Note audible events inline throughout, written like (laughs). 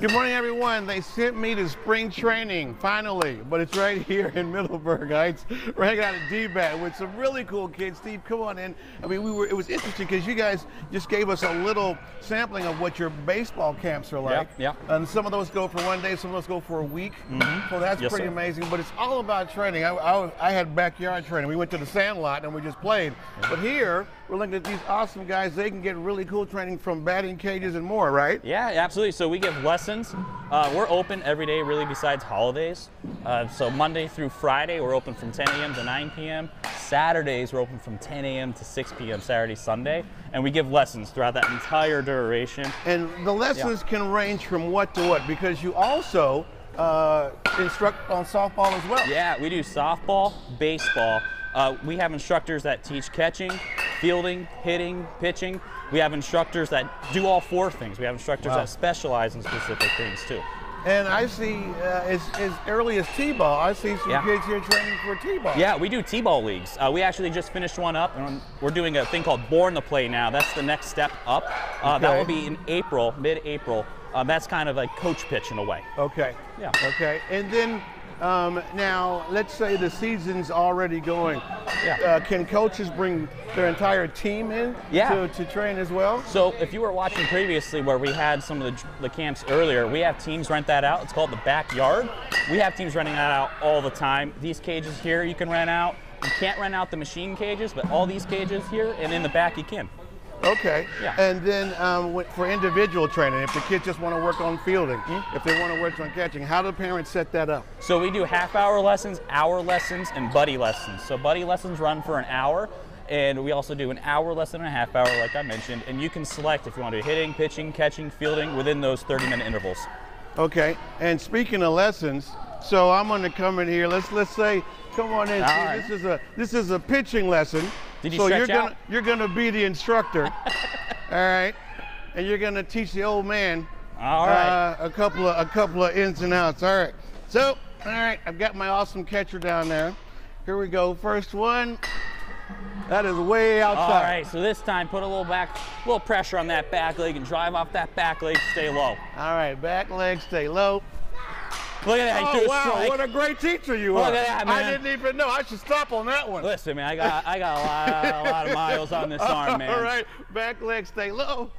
Good morning, everyone. They sent me to spring training, finally, but it's right here in Middleburg Heights. We're hanging out at DBAT with some really cool kids. Steve, come on in. I mean, we were. It was interesting because you guys just gave us a little sampling of what your baseball camps are like. Yeah, yeah. And some of those go for one day, some of those go for a week. Mm-hmm. So that's Yes, pretty sir. amazing. But it's all about training. I, I, I had backyard training. We went to the sand lot and we just played. But here, we're looking at these awesome guys. They can get really cool training from batting cages and more, right? Yeah, absolutely. So we give lessons. Uh, we're open every day, really, besides holidays. Uh, so Monday through Friday, we're open from 10 a.m. to 9 p.m. Saturdays, we're open from 10 a.m. to 6 p.m. Saturday, Sunday, and we give lessons throughout that entire duration. And the lessons can range from what to what because you also uh, instruct on softball as well. Yeah, we do softball, baseball. Uh, we have instructors that teach catching, fielding, hitting, pitching. We have instructors that do all four things. We have instructors Wow. that specialize in specific things too. And I see uh, as, as early as T-ball, I see some Yeah. kids here training for T-ball. Yeah, we do T-ball leagues. Uh, we actually just finished one up, and we're doing a thing called Born to Play now. That's the next step up. Uh, That will be in April, mid-April. Uh, that's kind of like coach pitch in a way. Okay. Yeah. Okay. And then um, now, let's say the season's already going. Yeah. Uh, can coaches bring their entire team in Yeah. to, to train as well? So if you were watching previously where we had some of the, the camps earlier, we have teams rent that out. It's called the backyard. We have teams renting that out all the time. These cages here you can rent out. You can't rent out the machine cages, but all these cages here and in the back you can. Okay. Yeah. And then um, for individual training, if the kids just want to work on fielding, Hmm? if they want to work on catching, how do parents set that up? So we do half hour lessons, hour lessons, and buddy lessons. So buddy lessons run for an hour, and we also do an hour lesson and a half hour, like I mentioned. And you can select if you want to do hitting, pitching, catching, fielding within those 30 minute intervals. Okay. And speaking of lessons, so I'm going to come in here. Let's let's say, come on in. All Steve. right. This is a this is a pitching lesson. Did so you're stretch gonna you're gonna be the instructor. (laughs) all right. And you're gonna teach the old man All right. uh, a couple of a couple of ins and outs. All right. So, all right, I've got my awesome catcher down there. Here we go. First one. That is way outside. All right, so this time put a little back, little pressure on that back leg and drive off that back leg, stay low. All right, back leg, stay low. Look at that, Oh wow, strike. what a great teacher you Look are! at that, man. I didn't even know. I should stop on that one. Listen, man, I got, I got a lot, a lot of miles on this (laughs) arm, man. All right, back leg, stay low.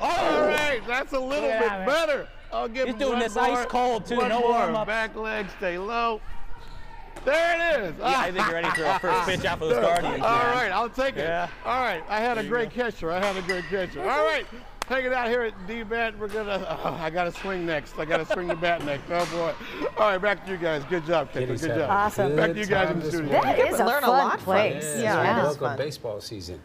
All right, that's a little Look at bit man. better. I'll give He's doing this more. ice cold, too, One no more. warm-up. Back leg, stay low. There it is. Yeah, I think you're ready for a first (laughs) pitch out for the All Guardians. man. right, I'll take it. Yeah. All right, I had a great catcher. I had a great catcher. All right, take it out here at D-Bat. We're gonna. Oh, I got to swing next. I got to swing the bat next. Oh boy. All right, back to you guys. Good job, catcher. Kiddies Good job. a Awesome. Back to you guys in time the this studio. morning. That is a learn a fun lot from place. it. Yeah, Yeah, it is welcome fun. baseball season.